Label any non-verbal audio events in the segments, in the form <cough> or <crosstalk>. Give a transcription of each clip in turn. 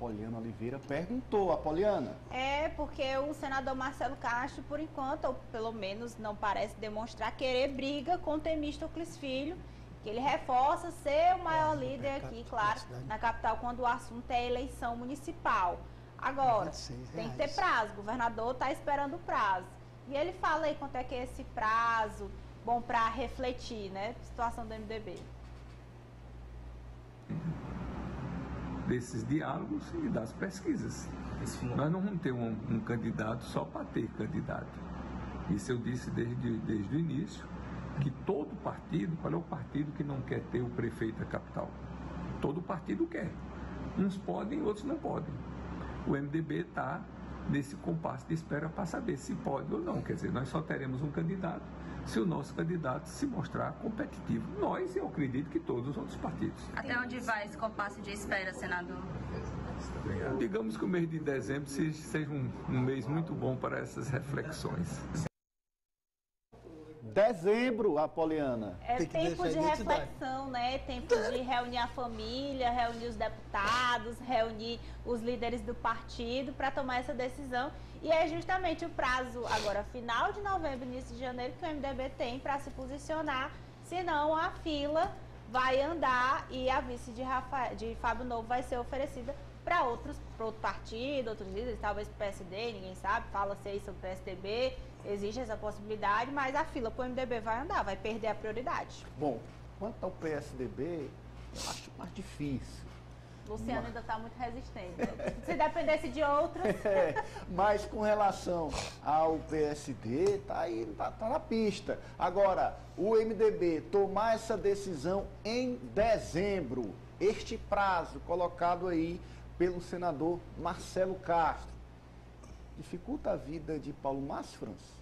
Apoliana Oliveira perguntou. Apoliana. É, porque o senador Marcelo Castro, por enquanto, ou pelo menos não parece demonstrar querer briga com o Temístocles Filho, que ele reforça ser o maior líder aqui, claro, na capital, quando o assunto é eleição municipal. Agora, tem que ter prazo, o governador está esperando o prazo. E ele fala aí quanto é que é esse prazo, bom para refletir, né? Situação do MDB. Desses diálogos e das pesquisas. Nós não vamos ter um, um candidato só para ter candidato. Isso eu disse desde, desde o início, que todo partido, qual é o partido que não quer ter o prefeito da capital? Todo partido quer. Uns podem, outros não podem. O MDB está nesse compasso de espera para saber se pode ou não. Quer dizer, nós só teremos um candidato se o nosso candidato se mostrar competitivo. Nós, eu acredito que todos os outros partidos. Até onde vai esse compasso de espera, senador? Digamos que o mês de dezembro seja um, um mês muito bom para essas reflexões. Dezembro, Apoliana. É tempo de reflexão, né? Tempo de reunir a família, reunir os deputados, reunir os líderes do partido para tomar essa decisão. E é justamente o prazo, agora, final de novembro, início de janeiro, que o MDB tem para se posicionar. Senão a fila vai andar e a vice de, Rafael, de Fábio Novo vai ser oferecida para outros, para outro partido, outros líderes, talvez para o PSD, ninguém sabe, fala-se aí sobre o PSDB, existe essa possibilidade, mas a fila para o MDB vai andar, vai perder a prioridade. Bom, quanto ao PSDB, eu acho mais difícil. Luciano mas... ainda está muito resistente. <laughs> Se dependesse de outros. <laughs> É, mas com relação ao PSD, tá aí, tá, tá, na pista. Agora, o MDB tomar essa decisão em dezembro, este prazo colocado aí pelo senador Marcelo Castro dificulta a vida de Paulo Márcio, França?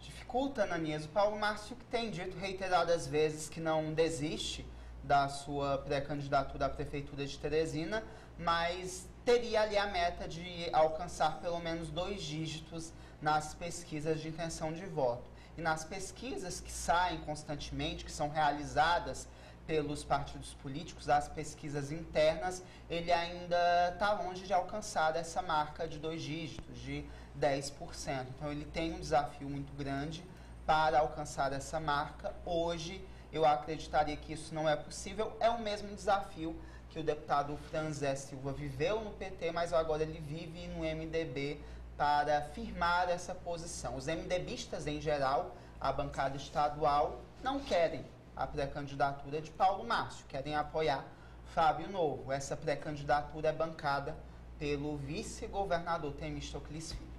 Dificulta, Ananias. O Paulo Márcio que tem dito reiteradas vezes que não desiste da sua pré-candidatura à prefeitura de Teresina, mas teria ali a meta de alcançar pelo menos dois dígitos nas pesquisas de intenção de voto. E nas pesquisas que saem constantemente, que são realizadas pelos partidos políticos, as pesquisas internas, ele ainda está longe de alcançar essa marca de dois dígitos, de 10%. Então ele tem um desafio muito grande para alcançar essa marca. Hoje eu acreditaria que isso não é possível. É o mesmo desafio que o deputado Franzé Silva viveu no PT, mas agora ele vive no MDB para firmar essa posição. Os MDBistas em geral, a bancada estadual, não querem a pré-candidatura de Paulo Márcio, querem apoiar Fábio Novo. Essa pré-candidatura é bancada pelo vice-governador Temistocles Filho.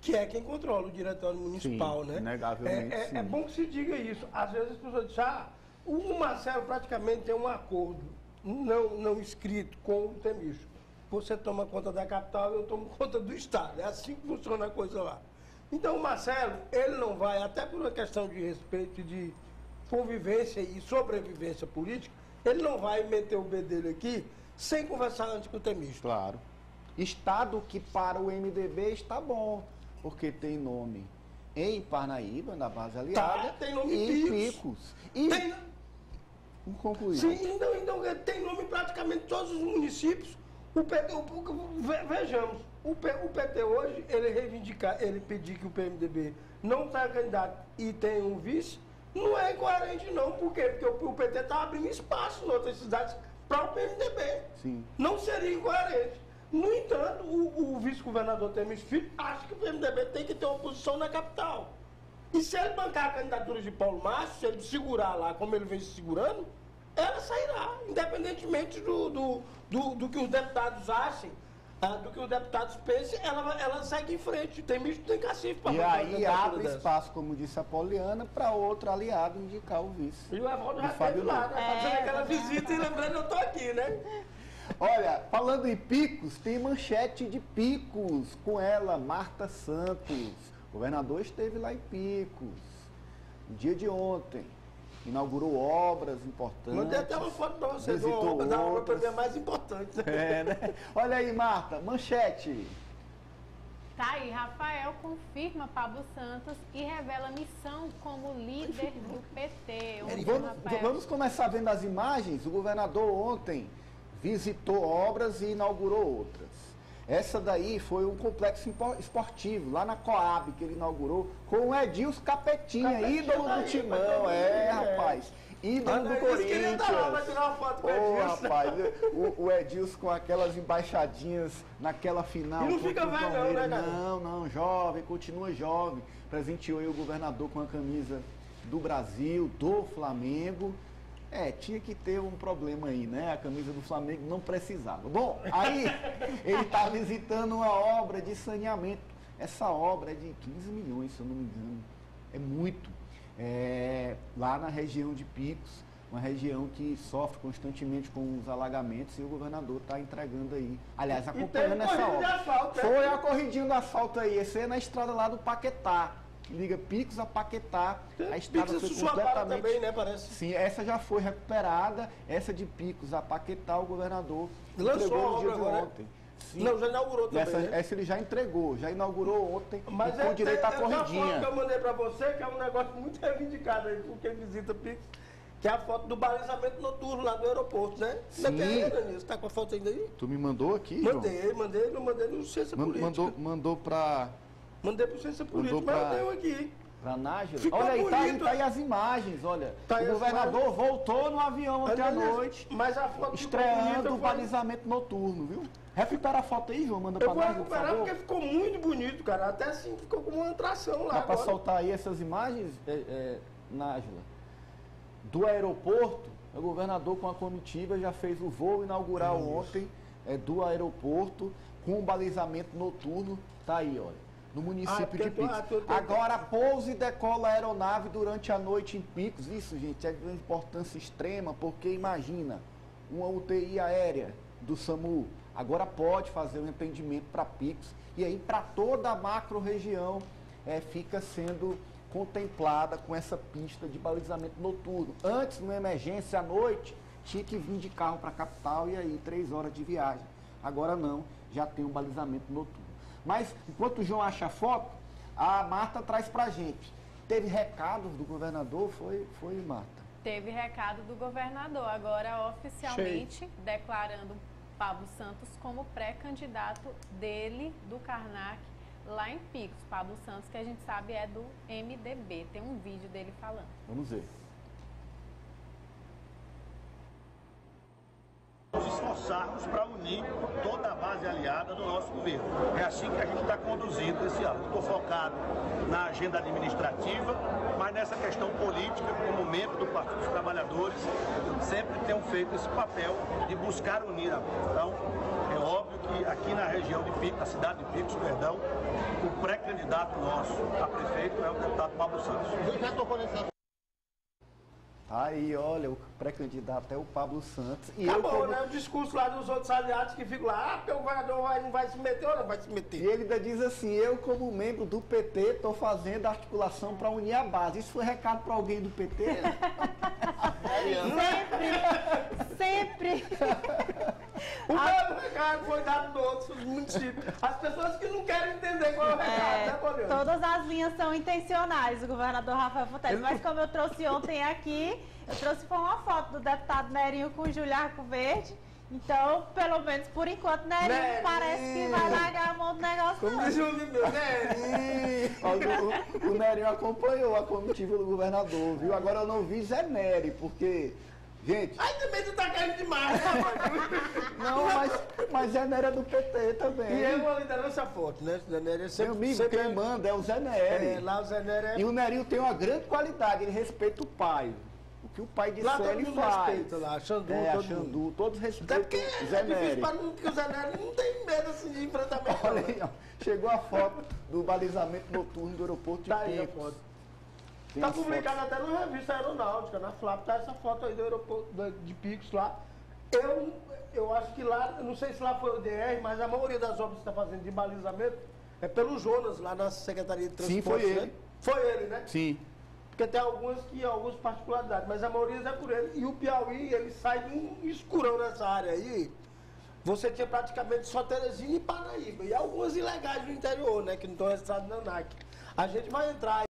Que é quem controla o diretório municipal, sim, né? Negavelmente, é, é, é, bom que se diga isso. Às vezes as pessoas dizem, ah, o Marcelo praticamente tem um acordo não, não escrito com o Temistro. Você toma conta da capital, eu tomo conta do Estado. É assim que funciona a coisa lá. Então o Marcelo, ele não vai, até por uma questão de respeito e de convivência e sobrevivência política, ele não vai meter o B dele aqui sem conversar antes com o Temista. Claro. Estado que para o MDB está bom, porque tem nome em Parnaíba, na base aliada, tá, tem nome e Picos. E... Tem... Vamos concluir. Sim, então, então tem nome em praticamente todos os municípios. O PT, o, vejamos, o PT hoje, ele reivindicar, ele pedir que o PMDB não tenha candidato e tenha um vice, não é incoerente, não. Por quê? Porque o, PT está abrindo espaço em outras cidades para o PMDB. Sim. Não seria incoerente. No entanto, o, o vice-governador Temes Filho acha que o PMDB tem que ter uma posição na capital. E se ele bancar a candidatura de Paulo Márcio, se ele segurar lá como ele vem se segurando, ela sairá, independentemente do, do, do, do que os deputados achem ah, do que os deputados pensem, ela, ela segue em frente. Tem misto, tem cacife para E aí abre espaço, como disse a Poliana, para outro aliado indicar o vice. E o Evaldo já Fábio lá, né? É, fazendo aquela visita e lembrando, eu estou aqui, né? Olha, falando em picos, tem manchete de picos com ela, Marta Santos. O governador esteve lá em Picos, no dia de ontem inaugurou obras importantes. Mandei até uma foto para você da obra, da obra mais importante. É, né? Olha aí, Marta, manchete. Tá aí, Rafael confirma Pablo Santos e revela missão como líder do PT. Vamos, vamos, começar vendo as imagens. O governador ontem visitou obras e inaugurou outras. Essa daí foi um complexo esportivo, lá na Coab, que ele inaugurou, com o Edilson Capetinha, Capetinha ídolo tá do aí, Timão, Capetinha, é, é. rapaz. Ídolo do estar lá Corinthians. tirar uma foto com Edilson. rapaz, o, o Edilson com aquelas embaixadinhas naquela final. E não fica velho não, né, cara? Não, não, jovem, continua jovem. Presenteou aí o governador com a camisa do Brasil, do Flamengo. É, tinha que ter um problema aí, né? A camisa do Flamengo não precisava. Bom, aí <laughs> ele está visitando uma obra de saneamento. Essa obra é de 15 milhões, se eu não me engano. É muito. É, lá na região de Picos, uma região que sofre constantemente com os alagamentos e o governador está entregando aí. Aliás, acompanhando essa obra. asfalto, né? Foi a corridinha do asfalto aí, esse é na estrada lá do Paquetá. Liga Picos a Paquetá. A estrada Pix foi Sussuapara completamente. também, né, parece. Sim, essa já foi recuperada. Essa de Picos a Paquetá, o governador Lançou a obra agora, né? ontem. Sim. Não, já inaugurou também, Essa, né? essa ele já entregou, já inaugurou ontem Mas com é, direito à tem uma foto corridinha. que eu mandei pra você, que é um negócio muito <laughs> reivindicado aí por quem visita Pix, que é a foto do balizamento noturno lá do aeroporto, né? Sim. Tem, Danilo? Você tá com a foto ainda aí? Tu me mandou aqui, João? Mandei, mandei, não mandei no Ciência Man- Política. Mandou, mandou pra, Mandei pro Ciência Política, mas pra- eu tenho aqui. pra Nájila. Olha aí, tá aí, tá aí as imagens, olha. Tá o governador voltou no avião ontem à noite, Mas a foto estreando o balizamento noturno, viu? Recupera a foto aí, João, manda pra Eu vou Nájila, recuperar porque ficou muito bonito, cara. Até assim ficou com uma atração lá Dá pra agora. soltar aí essas imagens, é, é, Nájila? Do aeroporto, o governador com a comitiva já fez o voo inaugural ontem é, do aeroporto com o balizamento noturno. Tá aí, olha. No município Ah, de Picos. ah, tentou- Agora pousa e decola a aeronave durante a noite em Picos. Isso, gente, é de uma importância extrema, porque imagina, uma UTI aérea do SAMU agora pode fazer um atendimento para Picos e aí para toda a macro região é, fica sendo contemplada com essa pista de balizamento noturno. Antes, numa emergência à noite, tinha que vir de carro para a capital e aí três horas de viagem. Agora não, já tem um balizamento noturno. Mas enquanto o João acha a foto, a Marta traz pra gente. Teve recados do governador, foi, foi Marta. Teve recado do governador, agora oficialmente declarando Pablo Santos como pré-candidato dele, do Karnak, lá em Picos. Pablo Santos, que a gente sabe é do MDB. Tem um vídeo dele falando. Vamos ver. Esforçarmos para unir toda a base aliada do nosso governo. É assim que a gente está conduzindo esse ano. Estou focado na agenda administrativa, mas nessa questão política, como membro do Partido dos Trabalhadores, sempre tenho feito esse papel de buscar unir a base. Então, é óbvio que aqui na região de Picos, na cidade de Picos, perdão, o pré-candidato nosso a prefeito é o deputado Pablo Santos. Aí, olha, o pré-candidato é o Pablo Santos. E eu, Acabou, como, né? O discurso lá dos outros aliados que ficam lá, ah, porque o governador vai, não vai se meter ou não vai se e meter. ele ainda diz assim, eu como membro do PT estou fazendo articulação para unir a base. Isso foi recado para alguém do PT? <laughs> Sempre! <laughs> O mesmo recado foi dado no outro município. As pessoas que não querem entender qual é o recado, É, né, Poliana? todas as linhas são intencionais, o governador Rafael Fontes. Mas como eu trouxe ontem aqui, eu trouxe foi uma foto do deputado Nerinho com o Júlio Arco Verde. Então, pelo menos por enquanto, Nerinho, Nerinho. parece que vai largar a mão do negócio. Como não. diz o meu, né? Ó, o, o Nerinho acompanhou a comitiva do governador, viu? Agora eu não vi Zé Nery, porque, gente, Aí também tu tá caindo demais, <laughs> não, mas, mas é do PT também. E é uma liderança forte, né? Zé é Meu sempre, amigo, sempre quem manda é o Zé Nery. É, lá o Zé é... E o Nerinho tem uma grande qualidade, ele respeita o pai. O que o pai disser, Lá ele mundo faz. respeita lá, Xandu, é, todo Xandu, todos Até respeitam porque o é Zé difícil Nery. para não, porque o Zé Nery não tem medo assim de enfrentamento. Olha aí, ó, chegou a foto do balizamento noturno do aeroporto de Tá Picos. Tá as publicado até na revista aeronáutica, na Flap, tá essa foto aí do aeroporto de Picos lá. Eu, eu acho que lá, não sei se lá foi o DR, mas a maioria das obras que está fazendo de balizamento é pelo Jonas, lá na Secretaria de Sim, Transporte. foi né? ele. Foi ele, né? Sim. Porque tem algumas que algumas particularidades, mas a maioria é por ele. E o Piauí, ele sai de um escurão nessa área aí. Você tinha praticamente só Teresina e Paraíba. E algumas ilegais no interior, né? Que não estão registradas na ANAC. A gente vai entrar